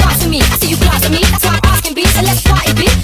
Lots of me, I see you glass me. That's why I'm asking beats, so let's party, bitch.